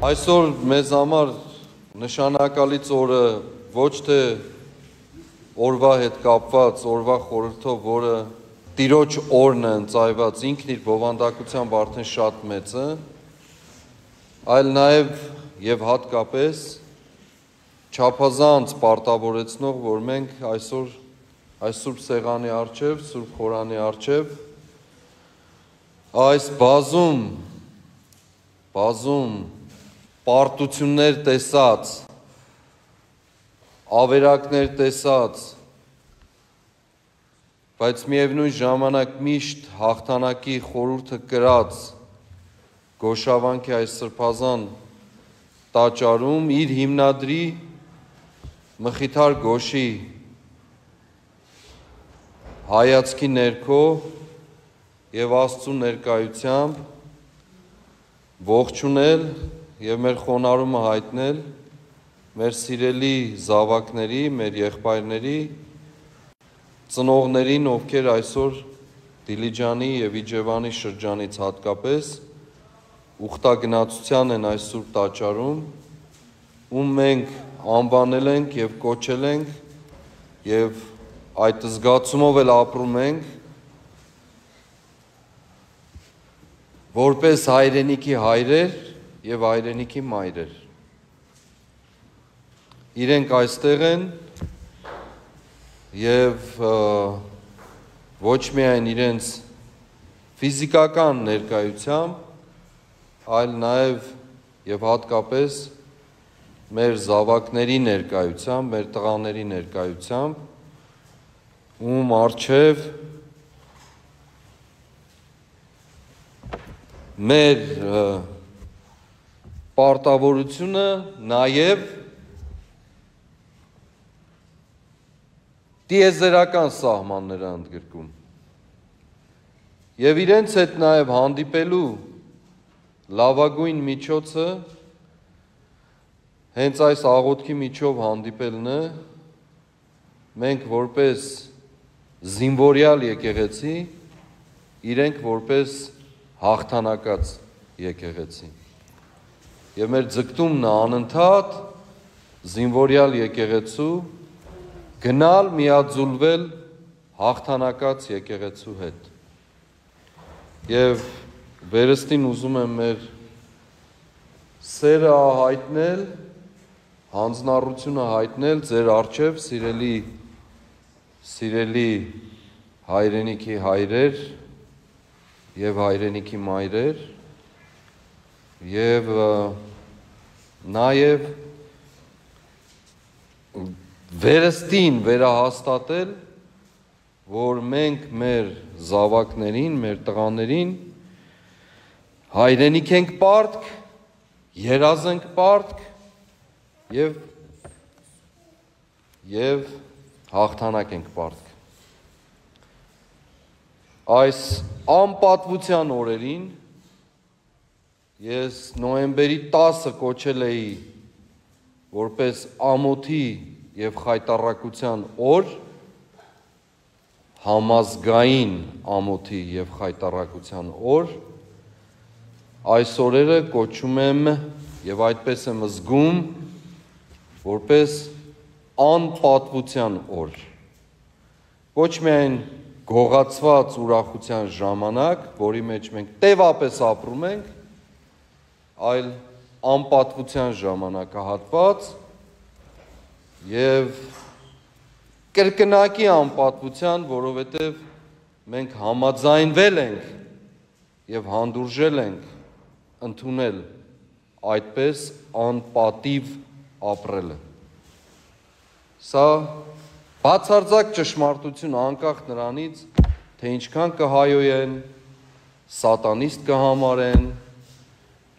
Այսօր մեզ համար նշանակալից օրը ոչ թե օրվա հետ կապված, օրվա խորհրդով, որը տիրոջ օրն է ընծայված, ինքն իր բովանդակությամբ արդեն շատ մեծ է, այլ նաև եւ հատկապես չափազանց պարտավորեցնող, որ մենք այսօր այս Սուրբ Սեղանի արչև, Սուրբ Խորանի արչև այս բազում բազում պարտություններ տեսած, ավերակներ տեսած, բայց միևնույն ժամանակ միշտ հաղթանակի խորհուրդը կրած գոշավանքի այս սրբազան տաճարում իր հիմնադրի մխիթար գոշի հայացքի ներքո եւ Աստծո ներկայությամբ ողջունել եւ մեր խոնարհումը հայտնել մեր սիրելի զավակների, մեր եղբայրների, ծնողներին, ովքեր այսօր Դիլիջանի եւ Իջևանի շրջանից հատկապես ուխտագնացության են այս սուրբ տաճարում, ում մենք անվանել ենք եւ կոչել ենք եւ այդ զգացումով էլ ապրում ենք որպես հայրենիքի հայրեր եւ հայրենիքի մայրեր։ Իրենք այստեղ են եւ ոչ միայն իրենց ֆիզիկական ներկայությամբ, այլ նաեւ եւ հատկապես մեր զավակների ներկայությամբ, մեր տղաների ներկայությամբ, ում արչև մեր պարտավորությունը նաև դիեզերական սահմանները ընդգրկում եւ իրենց հետ նաև հանդիպելու լավագույն միջոցը հենց այս աղոթքի միջով հանդիպելն է մենք որպես զինվորյալ եկեղեցի իրենք որպես հաղթանակած եկեղեցի եւ մեր ձգտումն է անընդհատ զինվորյալ եկեղեցու գնալ միաձուլվել հաղթանակած եկեղեցու հետ եւ վերստին ուզում եմ մեր սերը հայտնել հանձնառությունը հայտնել ձեր արչև սիրելի սիրելի հայրենիքի հայրեր եւ հայրենիքի մայրեր եւ նաեւ վերստին վերահաստատել որ մենք մեր զավակներին, մեր տղաներին հայրենիք ենք պարտք, երազ ենք պարտք եւ եւ հաղթանակ ենք պարտք։ Այս անպատվության օրերին Ես նոեմբերի 10-ը կոչել էի որպես ամոթի եւ խայտարակության օր համազգային ամոթի եւ խայտարակության օր այս օրերը կոչում եմ եւ այդպես եմ զգում որպես անպատվության օր ոչ միայն գողացված ուրախության ժամանակ, որի մեջ մենք տևապես ապրում ենք, այլ անպատվության ժամանակահատված եւ կրկնակի անպատվության, որովհետեւ մենք համաձայնվել ենք եւ հանդուրժել ենք ընդունել այդպես անպատիվ ապրելը։ Սա բացարձակ ճշմարտություն անկախ նրանից, թե ինչքան կհայոյեն, սատանիստ կհամարեն,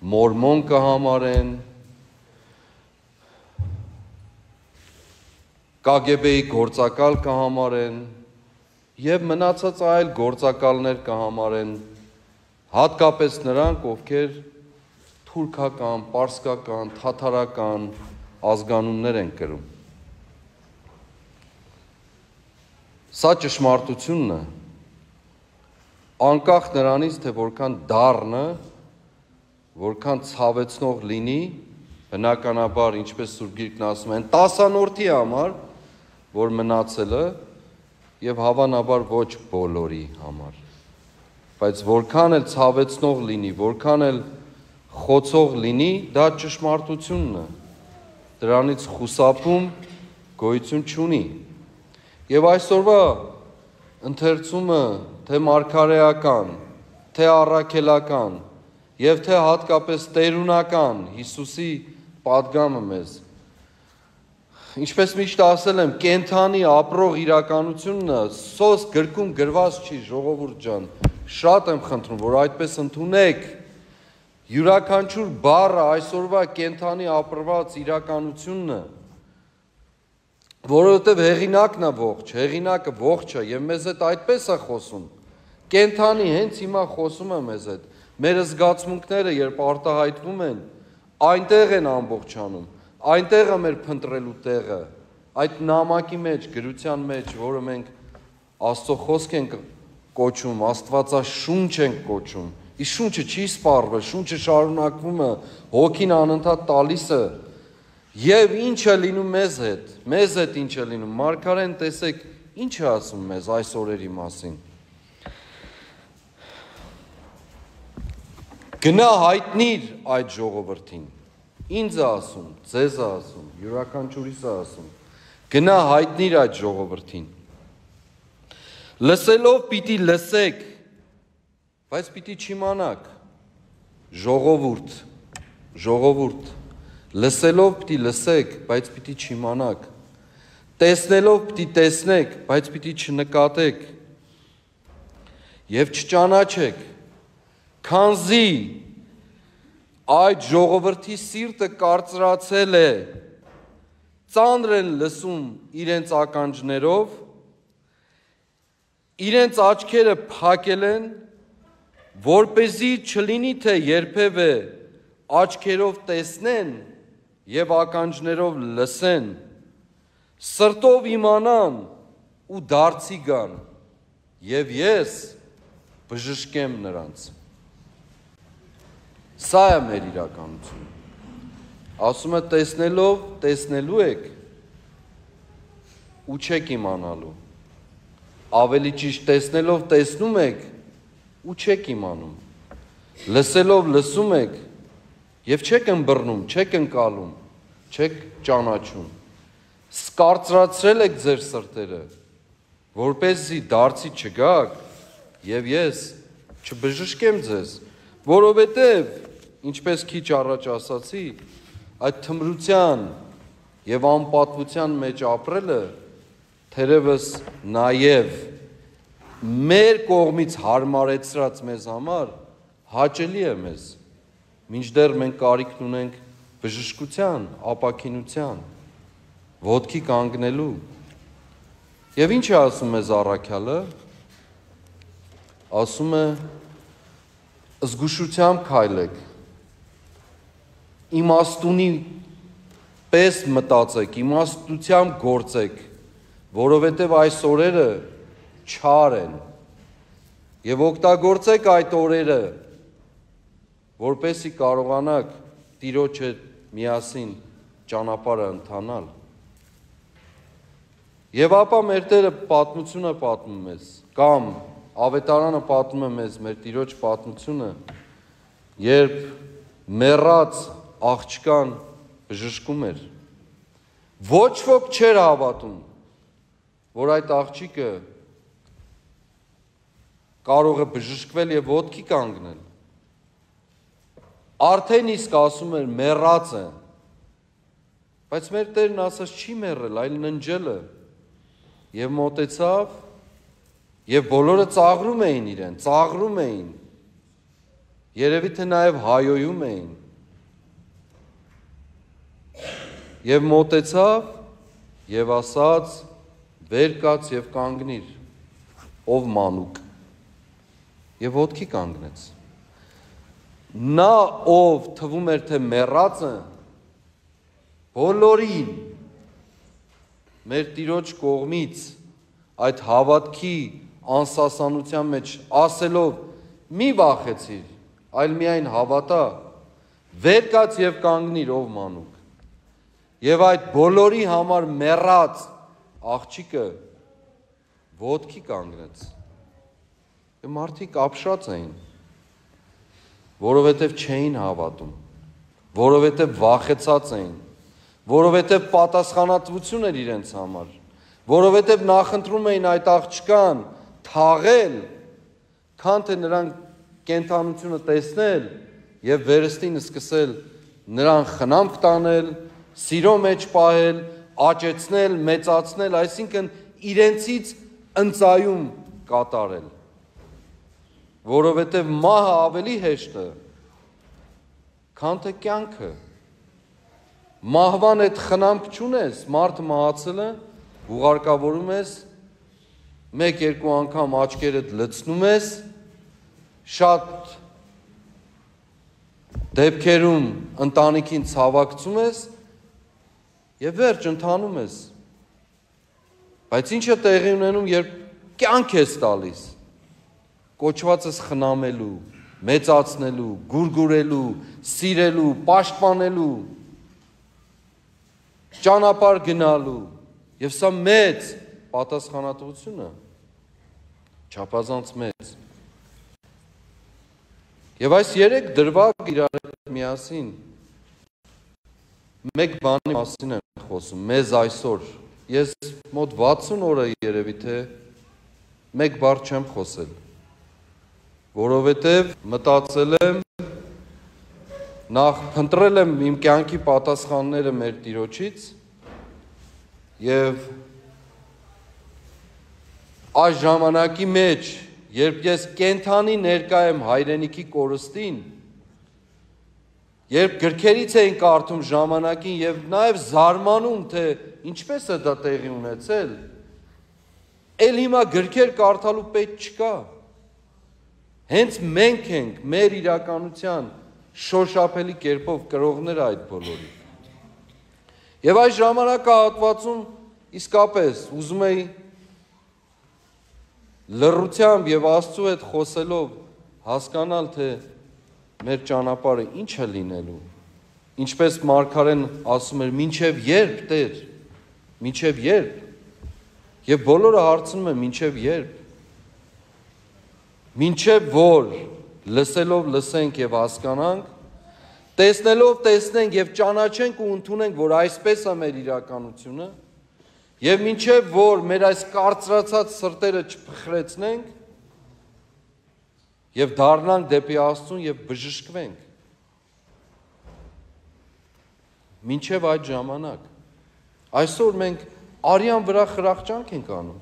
մորմոն կհամարեն, KGB-ի գործակալ կհամարեն եւ մնացած այլ գործակալներ կհամարեն, հատկապես նրանք, ովքեր թուրքական, պարսկական, թաթարական ազգանուններ են կրում։ Սա ճշմարտությունն է։ Անկախ նրանից, թե որքան դառնը որքան ցավեցնող լինի, բնականաբար, ինչպես Սուրբ Գիրքն ասում է, այն 10-անորդի համար, որ մնացել է եւ հավանաբար ոչ բոլորի համար։ Բայց որքան էլ ցավեցնող լինի, որքան էլ խոցող լինի, դա ճշմարտությունն է։ Դրանից խուսափում գոյություն չունի։ Եվ այսօրվա ընթերցումը թե մարգարեական, թե առաքելական եւ թե հատկապես տերունական Հիսուսի падգամը մեզ ինչպես միշտ ասել եմ կենթանի ապրող իրականությունը սոս գրքում գրված չի ժողովուրդ ջան շատ եմ խնդրում որ այդպես ընդունեք յուրաքանչյուր բառը այսօրվա կենթանի ապրված իրականությունն է որովհետև հեղինակն է ողջ հեղինակը ողջ է եւ մեզ այդ այդպես է խոսում կենթանի հենց հիմա խոսում է մեզ այդ Մեր զգացմունքները երբ արտահայտվում են, այնտեղ են ամբողջանում այնտեղ է մեր փնտրելու տեղը, այդ նամակի մեջ, գրության մեջ, որը մենք Աստծո խոսք ենք կոչում, Աստվածաշունչ ենք կոչում։ Իսկ շունչը չի սպառվել, շունչը շարունակվում է, հոգին անընդհատ տալիս է։ Եվ ինչ է լինում մեզ հետ։ Մեզ հետ ինչ է լինում։ Մարգարեն տեսեք, ինչ է ասում մեզ այս օրերի մասին։ Գնա հայտնիր այդ ժողովրդին Ինձ ասում, ձեզ ասում, յուրաքանչյուրիս ասում։ Գնա հայտնիր այդ ժողովրդին։ Լսելով պիտի լսեք, բայց պիտի չիմանաք։ Ժողովուրդ, ժողովուրդ, լսելով պիտի լսեք, բայց պիտի չիմանաք։ Տեսնելով պիտի տեսնեք, բայց պիտի չնկատեք։ Եվ չճանաչեք, քանզի այդ ժողովրդի սիրտը կարծրացել է ծանր են լսում իրենց ականջներով իրենց աչքերը փակել են որ เป զի չլինի թե երբևէ աչքերով տեսնեն եւ ականջներով լսեն սրտով իմանան ու դարձի գան եւ ես բժշկեմ նրանց Սա է մեր իրականությունը։ Ասում է տեսնելով, տեսնելու եք ու չեք իմանալու։ Ավելի ճիշտ տեսնելով տեսնում եք ու չեք իմանում։ Լսելով լսում եք եւ չեք ըմբռնում, չեք ընկալում, չեք ճանաչում։ Սկարծրացրել եք ձեր սրտերը, որպեսզի դարձի չգաք եւ ես չբժշկեմ ձեզ, որովհետեւ ինչպես քիչ առաջ ասացի, այդ թմրության եւ անպատվության մեջ ապրելը թերևս նաեւ մեր կողմից հարմարեցրած մեզ համար հաճելի է մեզ մինչդեռ մենք կարիք ունենք բժշկության, ապակինության, ոտքի կանգնելու։ Եվ ինչ է ասում մեզ առաքյալը։ Ասում է զգուշությամբ քայլեք իմաստունի պես մտածեք, իմաստությամբ գործեք, որովհետև այս օրերը չար են։ Եվ օգտագործեք այդ օրերը, որպեսի կարողանաք Տիրոջ հետ միասին ճանապարհը ընթանալ։ Եվ ապա մեր Տերը պատմությունը պատմում մեզ, կամ ավետարանը պատմում է մեզ մեր Տիրոջ պատմությունը, երբ մեռած աղջկան բժշկում էր։ Ոչ ոք չէր հավատում, որ այդ աղջիկը կարող է բժշկվել եւ ոտքի կանգնել։ Արդեն իսկ ասում էր մեռած է։ Բայց մեր Տերն ասաց չի մեռել, այլ ննջել է։ Եվ մոտեցավ եւ բոլորը ծաղրում էին իրեն, ծաղրում էին։ Երևի թե նաեւ հայոյում էին եւ մոտեցավ եւ ասաց վեր կաց եւ կանգնիր ով մանուկ եւ ոտքի կանգնեց նա ով թվում էր թե մեռած է բոլորին մեր տիրոջ կողմից այդ հավատքի անսասանության մեջ ասելով մի վախեցիր այլ միայն հավատա Վեր կաց եւ կանգնիր ով մանուկ։ Եվ այդ բոլորի համար մեռած աղջիկը ոտքի կանգնեց։ Եվ մարդիկ ապշած էին, որովհետև չէին հավատում, որովհետև վախեցած էին, որովհետև պատասխանատվություն էր իրենց համար, որովհետև նախընտրում էին այդ աղջկան թաղել, քան թե նրան կենթանությունը տեսնել եւ վերստին սկսել նրան խնամք տանել, սիրո մեջ պահել, աճեցնել, մեծացնել, այսինքն իրենցից ընծայում կատարել որովհետև մահը ավելի հեշտ է քան թե կյանքը մահվան այդ խնամք չունես մարդը մահացել է ուղարկավորում ես մեկ-երկու անգամ աչքերդ լցնում ես շատ դեպքերում ընտանիքին ցավակցում ես եւ վերջ ընթանում ես բայց ի՞նչ է տեղի ունենում երբ կյանք ես տալիս կոչվածս խնամելու, մեծացնելու, գուրգուրելու, սիրելու, պաշտպանելու, ճանապարհ գնալու եւ սա մեծ պատասխանատվություն է չափազանց մեծ եւ այս երեք դրվագ իրար հետ միասին մեկ բանի մասին եմ խոսում մեզ այսօր ես մոտ 60 օրը երևի թե մեկ բառ չեմ խոսել որովհետև մտածել եմ նախ փնտրել եմ իմ կյանքի պատասխանները մեր Տիրոջից եւ այս ժամանակի մեջ, երբ ես կենթանի ներկա եմ հայրենիքի կորստին, երբ գրքերից էին կարդում ժամանակին եւ նաեւ զարմանում, թե ինչպես է դա տեղի ունեցել, ել հիմա գրքեր կարդալու պետք չկա։ Հենց մենք ենք մեր իրականության շոշափելի կերպով կրողներ այդ բոլորի։ Եվ այս ժամանակահատվածում իսկապես ուզում էի լռությամբ եւ Աստծո հետ խոսելով հասկանալ, թե մեր ճանապարհը ինչ է լինելու։ Ինչպես Մարգարեն ասում էր, «Մինչև երբ, Տեր, մինչև երբ»։ Եվ բոլորը հարցնում են, «Մինչև երբ» մինչև որ լսելով լսենք եւ հասկանանք, տեսնելով տեսնենք եւ ճանաչենք ու ընդունենք, որ այսպես է մեր իրականությունը, եւ մինչև որ մեր այս կարծրացած սրտերը չփխրեցնենք եւ դառնանք դեպի Աստծուն եւ բժշկվենք։ Մինչև այդ ժամանակ այսօր մենք արյան վրա խրախճանք ենք անում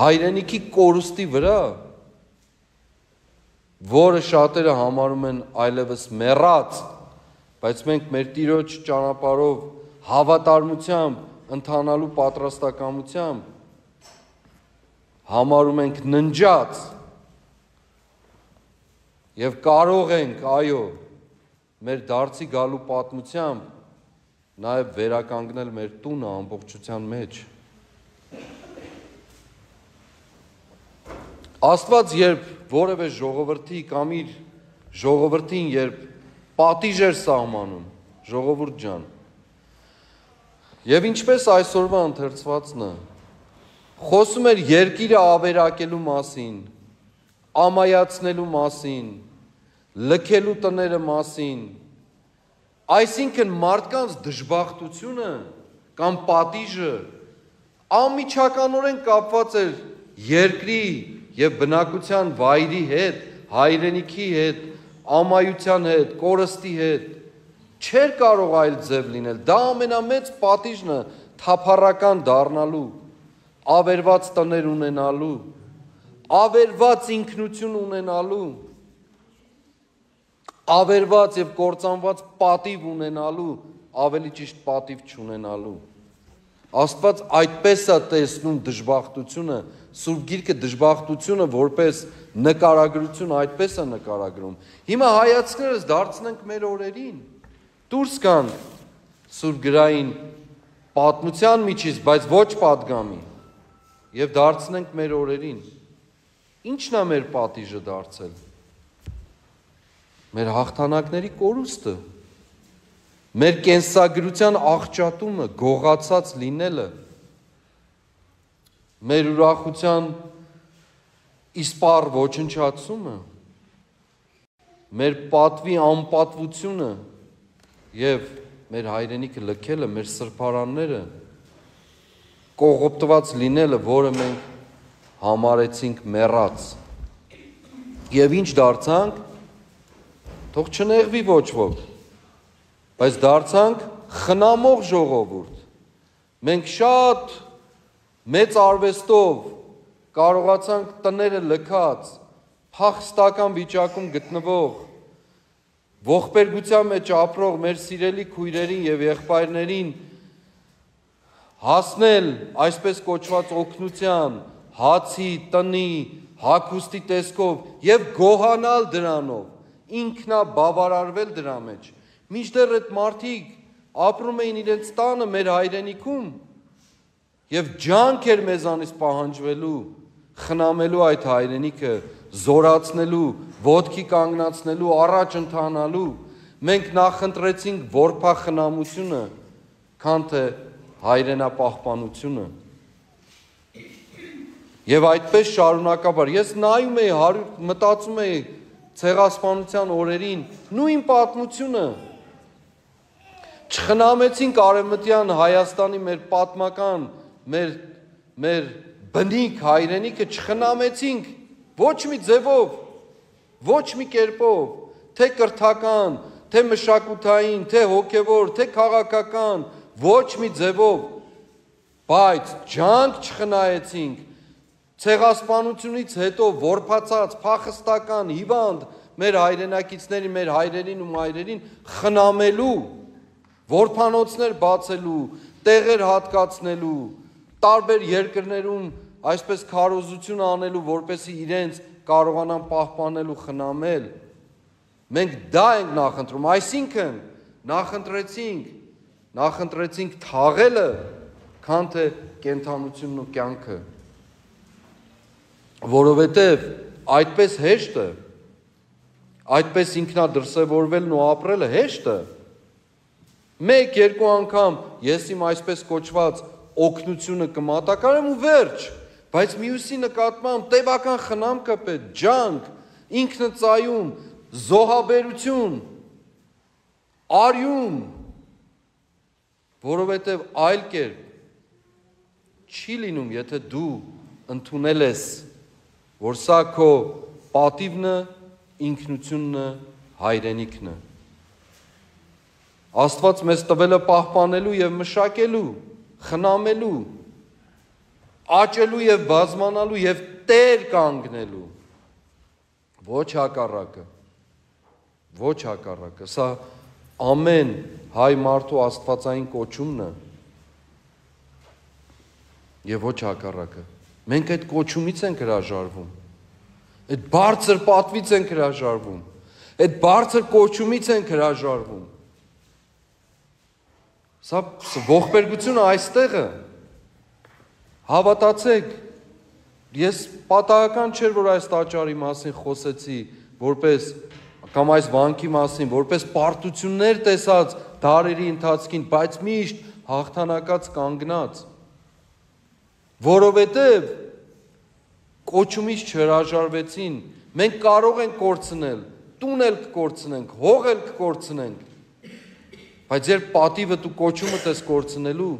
հայրենիքի կորուստի վրա, որը շատերը համարում են այլևս մեռած, բայց մենք մեր Տիրոջ ճանապարհով հավատարմությամբ ընթանալու պատրաստակամությամբ համարում ենք ննջած եւ կարող ենք, այո, մեր դարձի գալու պատմությամբ նաև վերականգնել մեր տունը ամբողջության մեջ։ Աստված երբ որևէ ժողովրդի կամ իր ժողովրդին երբ պատիժ էր սահմանում, ժողովուրդ ջան։ Եվ ինչպես այսօրվա ընթերցվածն է, խոսում էր երկիրը ավերակելու մասին, ամայացնելու մասին, լքելու տները մասին, այսինքն մարդկանց դժբախտությունը կամ պատիժը անմիջականորեն կապված էր երկրի եւ բնակության վայրի հետ, հայրենիքի հետ, ամայության հետ, կորստի հետ չէր կարող այլ ձև լինել։ Դա ամենամեծ պատիժն է թափառական դառնալու, ավերված տներ ունենալու, ավերված ինքնություն ունենալու, ավերված եւ կործանված պատիվ ունենալու, ավելի ճիշտ պատիվ չունենալու։ Աստված այդպես է տեսնում դժբախտությունը, Սուրբ Գիրքը դժբախտությունը որպես նկարագրություն այդպես է նկարագրում։ Հիմա հայացքներս դարձնենք մեր օրերին։ Դուրս կան Սուրբ գրային պատմության միջից, բայց ոչ падգամի։ Եվ դարձնենք մեր օրերին։ Ինչն է մեր պատիժը դարձել։ մեր հաղթանակների կորուստը, մեր կենսագրության աղճատումը, գողացած լինելը, մեր ուրախության իսպար ոչնչացումը, մեր պատվի անպատվությունը եւ մեր հայրենիքը լքելը, մեր սրբարանները կողոպտված լինելը, որը մենք համարեցինք մեռած։ Եվ ինչ դարձանք, թող չնեղվի ոչ ոք, բայց դարձանք խնամող ժողովուրդ։ Մենք շատ մեծ արվեստով կարողացանք տները լքած, փախստական վիճակում գտնվող ողբերգության մեջ ապրող մեր սիրելի քույրերին եւ եղբայրներին հասնել այսպես կոչված օգնության, հացի, տնի, հակոստի տեսքով եւ գոհանալ դրանով, ինքնա բավարարվել դրա մեջ։ Մինչդեռ այդ մարդիկ ապրում էին իրենց տանը մեր հայրենիքում եւ ջանք էր մեզանից պահանջվելու խնամելու այդ հայրենիքը զորացնելու, ոտքի կանգնացնելու, առաջ ընթանալու, մենք նախընտրեցինք որփախնամությունը, քան թե հայրենապահպանությունը։ Եվ այդպես շարունակաբար ես նայում էի 100 մտածում էի ցեղասպանության օրերին նույն պատմությունը չխնամեցինք արևմտյան Հայաստանի մեր պատմական մեր մեր բնիկ հայրենիքը չխնամեցինք Ոչ մի ձևով, ոչ մի կերպով, թե կրթական, թե մշակութային, թե հոգևոր, թե քաղաքական, ոչ մի ձևով, բայց ջանք չխնայեցինք ցեղասպանությունից հետո որփացած փախստական հիվանդ մեր հայրենակիցների, մեր հայրերին ու մայրերին խնամելու, որփանոցներ բացելու, տեղեր հատկացնելու, տարբեր երկրներում այսպես քարոզություն անելու, որպեսի իրենց կարողանան պահպանել ու խնամել։ Մենք դա ենք նախընտրում, այսինքն նախընտրեցինք, նախընտրեցինք թաղելը, քան թե կենթանությունն ու կյանքը։ Որովհետև այդպես հեշտ է, այդպես ինքնադրսևորվելն ու ապրելը հեշտ է։ Մեկ երկու անգամ ես իմ այսպես կոչված օգնությունը կմատակարեմ ու վերջ Բայց մյուսի նկատմամբ տևական խնամք է պետք, ջանք, ինքնծայում, զոհաբերություն, արյուն, որովհետև այլ կերպ չի լինում, եթե դու ընդունել ես, որ սա քո պատիվն է, ինքնությունն է, հայրենիքն է։ Աստված մեզ տվել է պահպանելու եւ մշակելու, խնամելու, աճելու եւ բազմանալու եւ տեր կանգնելու ոչ հակառակը ոչ հակառակը սա ամեն հայ մարդու աստվածային կոչումն է եւ ոչ հակառակը մենք այդ կոչումից ենք հրաժարվում այդ բարձր պատվից ենք հրաժարվում այդ բարձր կոչումից ենք հրաժարվում սա ողբերգությունը այստեղ է Հավատացեք, ես պատահական չէր, որ այս տաճարի մասին խոսեցի, որպես կամ այս վանքի մասին, որպես պարտություններ տեսած դարերի ընթացքին, բայց միշտ հաղթանակած կանգնած։ Որովհետև կոչումից չհրաժարվեցին, մենք կարող ենք կորցնել, տուն էլ կկորցնենք, հող էլ կկորցնենք։ Բայց երբ պատիվը դու կոչումը ես կորցնելու,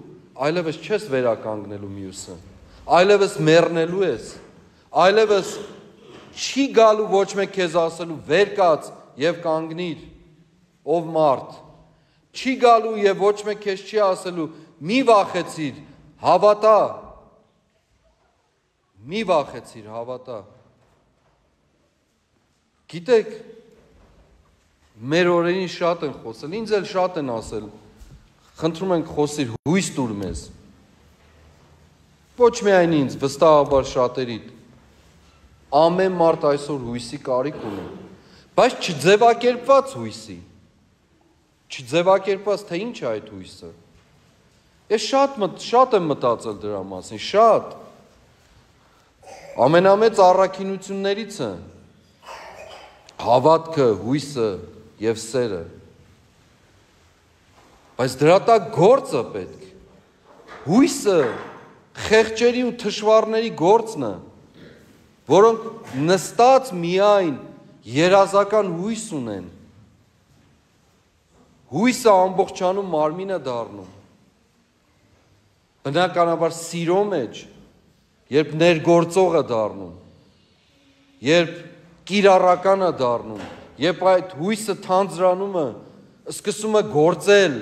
այլևս չես վերականգնելու մյուսը։ Այլևս մեռնելու ես։ Այլևս չի գալու ոչ մեկ քեզ ասելու վեր կաց եւ կանգնիր ով մարդ։ Չի գալու եւ ոչ մեկ քեզ չի ասելու մի վախեցիր, հավատա։ Մի վախեցիր, հավատա։ Գիտեք, մեր օրերին շատ են խոսել, ինձ էլ շատ են ասել, Խնդրում ենք խոսիր հույս տուր մեզ։ Ոչ միայն ինձ, վստահաբար շատերիդ։ Ամեն մարդ այսօր հույսի կարիք ունի, բայց չձևակերպված հույսի։ Չձևակերպված թե ինչ է այդ հույսը։ Ես շատ մտ, շատ եմ մտածել դրա մասին, շատ։ Ամենամեծ առաքինություններից է Հավատքը, հույսը եւ սերը։ Բայց դրա տակ գործը պետք։ Հույսը խեղճերի ու թշվառների գործն է, որոնք նստած միայն երազական հույս ունեն։ Հույսը ամբողջանում մարմինը դառնում։ Բնականաբար սիրո մեջ, երբ ներգործողը դառնում, երբ կիրառականը դառնում, երբ այդ հույսը թանձրանում է, սկսում է գործել,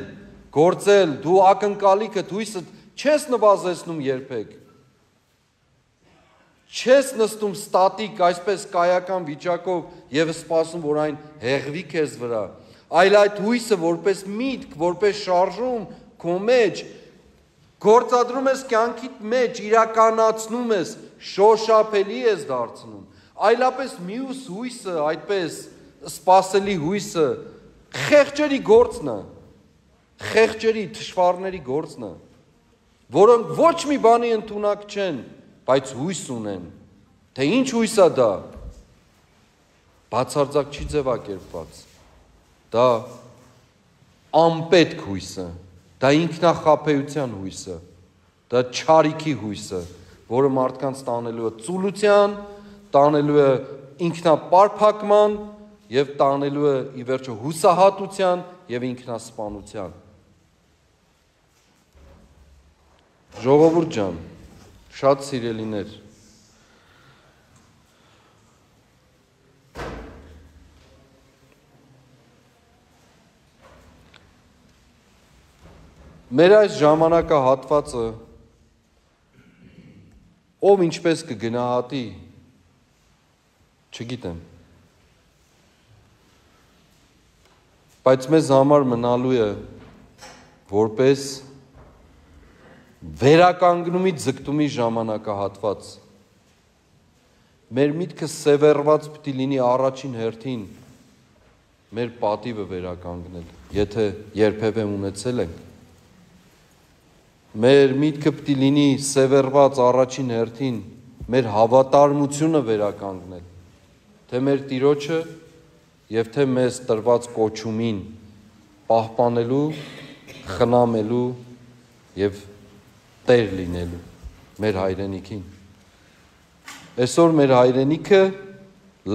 գործել, դու ակնկալիքը հույսը չես նվազեցնում երբեք։ Չես նստում ստատիկ այսպես կայական վիճակով եւ սպասում, որ այն հեղվի քեզ վրա, այլ այդ հույսը որպես միտք, որպես շարժում քո մեջ գործադրում ես կյանքիդ մեջ, իրականացնում ես, շոշափելի ես դարձնում։ Այլապես մյուս հույսը, այդպես սпасելի հույսը խեղճերի գործն է։ Խեղճերի, թշվառների գործն է, որոնք ոչ մի բանի ընդունակ չեն, բայց հույս ունեն։ Թե ինչ հույս է դա։ Բացարձակ չի ձևակերպված։ Դա անպետք հույսը, դա ինքնախապեյության հույսը, դա չարիքի հույսը, որը մարդկանց տանելու է ծուլության, տանելու է ինքնապարփակման եւ տանելու է ի վերջո հուսահատության եւ ինքնասպանության։ Ժողովուրդ ջան, շատ սիրելիներ, Մեր այս ժամանակահատվածը ով ինչպես կգնահատի Չգիտեմ։ Բայց մեզ համար մնալու է որպես վերականգնումից ձգտումի ժամանակահատված մեր միտքը սևեռված պիտի լինի առաջին հերթին մեր պատիվը վերականգնել, եթե երբևէ ունեցել ենք։ Մեր միտքը պիտի լինի սևեռված առաջին հերթին մեր հավատարմությունը վերականգնել թե մեր Տիրոջը եւ թե մեզ տրված կոչումին պահպանելու, խնամելու եւ տեր լինելու մեր հայրենիքին։ Այսօր մեր հայրենիքը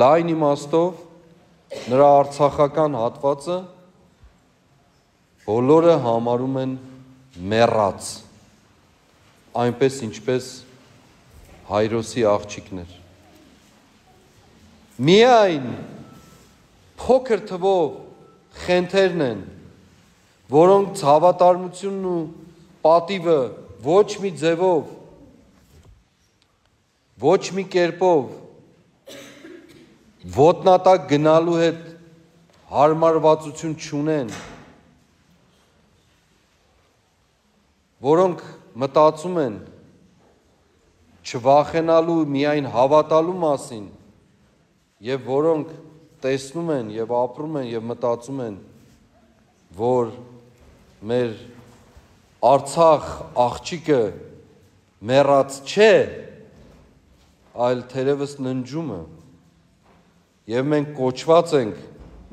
լայն իմաստով նրա արցախական հատվածը բոլորը համարում են մեռած այնպես ինչպես հայրոսի աղջիկներ Միայն փոքր թվով խենթերն են, որոնց հավատարմությունն ու պատիվը ոչ մի ձևով ոչ մի կերպով ոտնատակ գնալու հետ հարմարվածություն չունեն որոնք մտածում են չվախենալու միայն հավատալու մասին եւ որոնք տեսնում են եւ ապրում են եւ մտածում են, որ մեր Արցախ աղջիկը մեռած չէ, այլ թերևս ննջումը եւ մենք կոչված ենք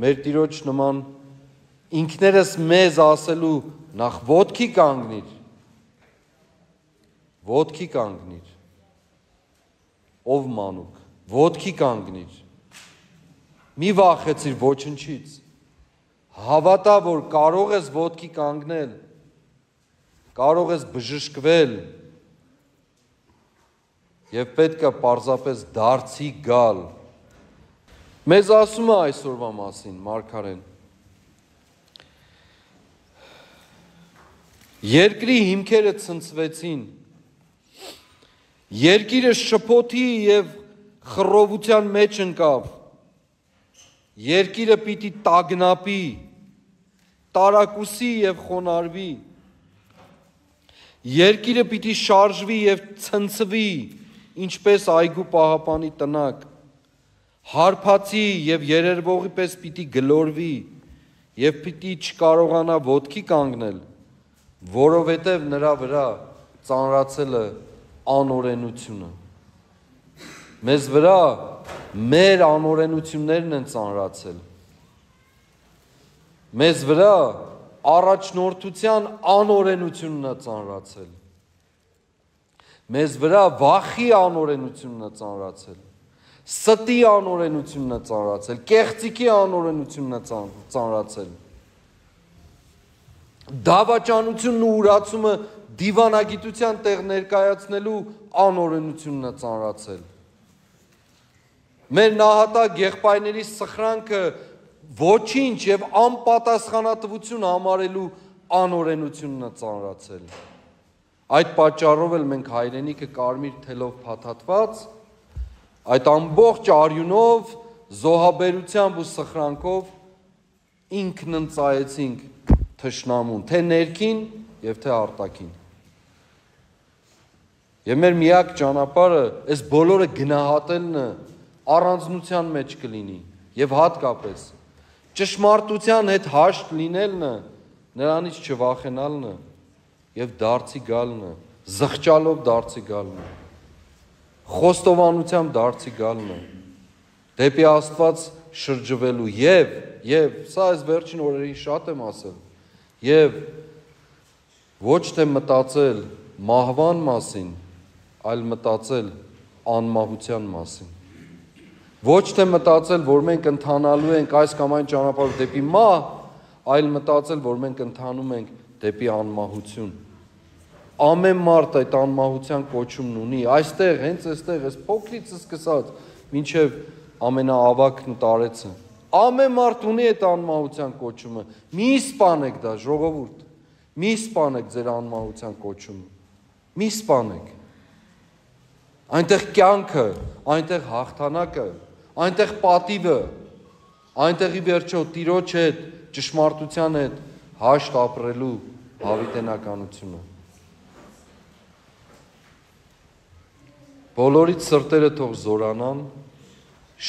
մեր տիրոջ նման ինքներս մեզ ասելու նախ ոդքի կանգնիր ոդքի կանգնիր ով մանուկ ոդքի կանգնիր Մի վախեցիր ոչնչից։ Հավատա, որ կարող ես ոտքի կանգնել, կարող ես բժշկվել եւ պետք է պարզապես դարձի գալ։ Մեզ ասում է այսօրվա մասին Մարգարեն։ Երկրի հիմքերը ցնցվեցին։ Երկիրը շփոթի եւ խռովության մեջ ընկավ Երկիրը պիտի տագնապի, տարակուսի եւ խոնարհվի։ Երկիրը պիտի շարժվի եւ ցնցվի, ինչպես այգու պահապանի տնակ։ Հարփացի եւ երերվողի պես պիտի գլորվի եւ պիտի չկարողանա ոտքի կանգնել, որովհետեւ նրա վրա ծանրացել է անօրենությունը։ Մեզ վրա մեր անօրենություններն են ծանրացել։ Մեզ վրա առաջնորդության անօրենությունն է ծանրացել։ Մեզ վրա վախի անօրենությունն է ծանրացել ստի անօրենությունն է ծանրացել, կեղծիքի անօրենությունն է ծանրացել։ Դավաճանությունն ու ուրացումը դիվանագիտության տեղ ներկայացնելու անօրենությունն է ծանրացել։ Մեր նահատակ եղբայրների սխրանքը ոչինչ եւ անպատասխանատվություն համարելու անօրենությունն է ծանրացել։ Այդ պատճառով էլ մենք հայրենիքը կարմիր թելով փաթաթված այդ ամբողջ արյունով, զոհաբերությամբ ու սխրանքով ինքն ընծայեցինք թշնամուն, թե ներքին եւ թե արտաքին։ Եվ մեր միակ ճանապարհը այս բոլորը գնահատելն առանձնության մեջ կլինի եւ հատկապես ճշմարտության հետ հաշտ լինելն նրանից չվախենալն եւ դարձի գալն է, զղջալով դարձի գալն խոստովանությամբ դարձի գալն դեպի Աստված շրջվելու եւ եւ սա այս վերջին օրերին շատ եմ ասել եւ ոչ թե մտածել մահվան մասին, այլ մտածել անմահության մասին։ Ոչ թե մտածել, որ մենք ընթանալու ենք այս կամ այն ճանապարհով դեպի մահ, այլ մտածել, որ մենք ընթանում ենք դեպի անմահություն ամեն մարդ այդ անմահության կոչումն ունի։ Այստեղ, հենց այստեղ, այս փոքրից սկսած, մինչև ամենաավակն ու տարեցը։ Ամեն մարդ ունի այդ անմահության կոչումը։ Մի սպանեք դա, ժողովուրդ։ Մի սպանեք ձեր անմահության կոչումը։ Մի սպանեք։ Այնտեղ կյանքը, այնտեղ հաղթանակը, այնտեղ պատիվը, այնտեղի վերջո տիրոջ հետ, ճշմարտության հետ հաշտ ապրելու հավիտենականությունը։ Բոլորից սրտերը թող զորանան,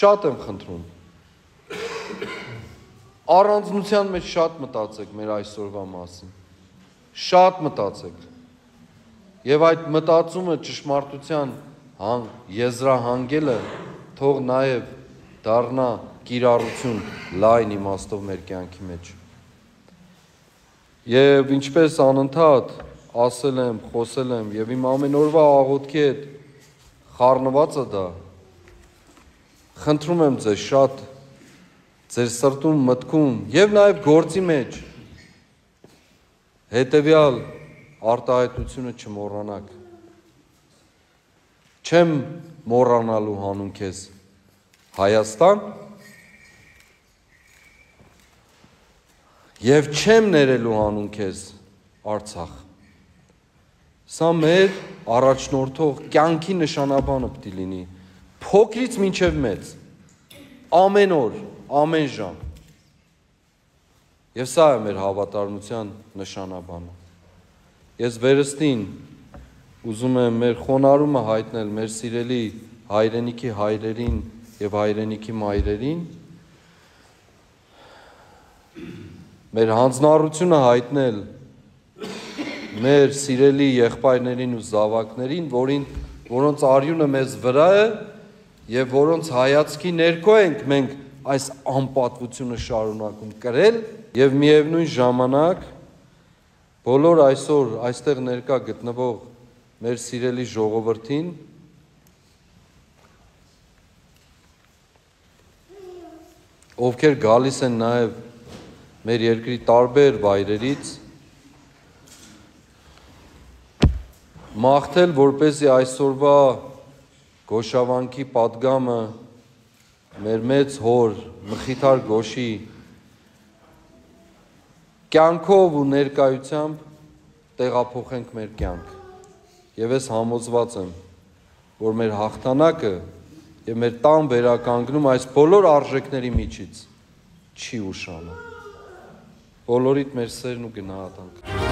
շատ եմ խնդրում։ Առանձնության մեջ շատ մտածեք մեր այսօրվա մասին։ Շատ մտածեք։ Եվ այդ մտածումը ճշմարտության եզրահանգելը թող նաև դառնա կիրառություն լայն իմաստով մեր կյանքի մեջ։ Եվ ինչպես անընդհատ ասել եմ, խոսել եմ եւ իմ ամեն օրվա աղոթքի հետ խառնված է դա։ Խնդրում եմ ձեզ շատ ձեր սրտում, մտքում եւ նաեւ գործի մեջ հետեւյալ արտահայտությունը չմոռանաք։ Չեմ մոռանալու հանուն քեզ Հայաստան եւ չեմ ներելու հանուն քեզ Արցախ։ Սա մեր առաջնորդող կյանքի նշանաբանը է լինի։ Փոքրից մինչև մեծ։ Ամեն օր, ամեն ժամ։ Եվ սա է մեր հավատարմության նշանաբանը։ Ես վերստին ուզում եմ մեր խոնարհումը հայտնել մեր սիրելի հայրենիքի հայրերին եւ հայրենիքի մայրերին մեր հանձնառությունը հայտնել մեր սիրելի եղբայրներին ու զավակներին, որին որոնց արյունը մեզ վրա է եւ որոնց հայացքի ներքո ենք մենք այս անպատվությունը շարունակում կրել եւ միևնույն ժամանակ բոլոր այսօր այստեղ ներկա գտնվող մեր սիրելի ժողովրդին ովքեր գալիս են նաև մեր երկրի տարբեր վայրերից մաղթել, որպեսզի այսօրվա Գոշավանքի падգամը մեր մեծ հոր Մխիթար Գոշի կյանքով ու ներկայությամբ տեղափոխենք մեր կյանքը Եվ ես համոզված եմ, որ մեր հաղթանակը եւ մեր տան վերականգնում այս բոլոր արժեքների միջից չի ուշանա։ Բոլորիդ մեր սերն ու գնահատանք։